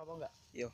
Apa enggak? Yo.